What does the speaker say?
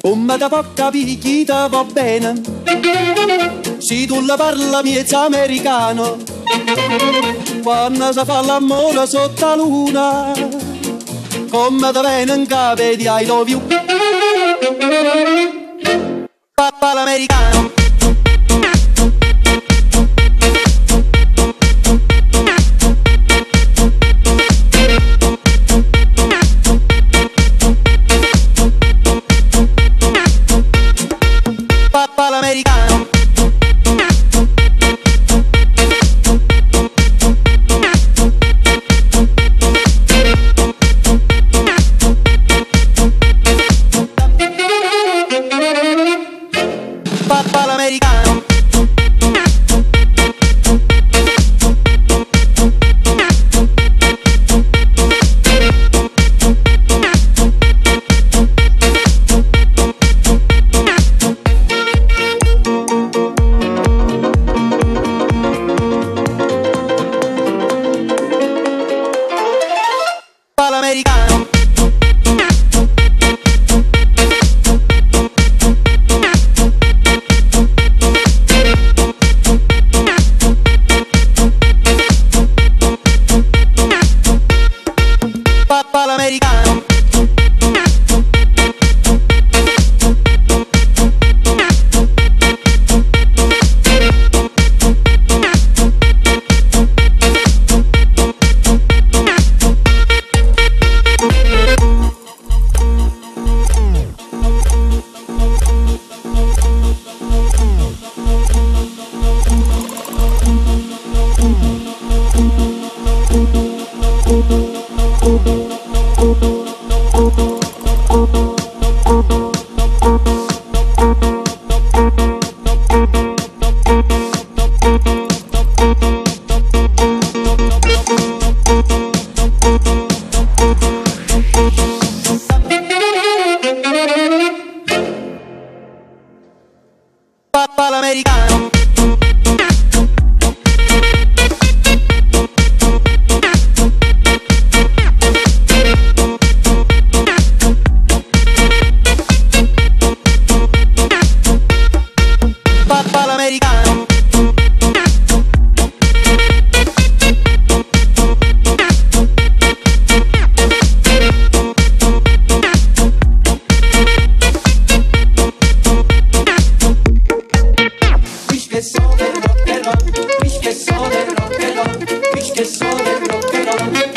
Come da chi ti va bene? Se tu la parla miezza americano, quando si fa l'amore sotto la luna, come ti viene in capo di I love you. Papà l'americano. all'americano americana. que ich que soy de ich que soy de.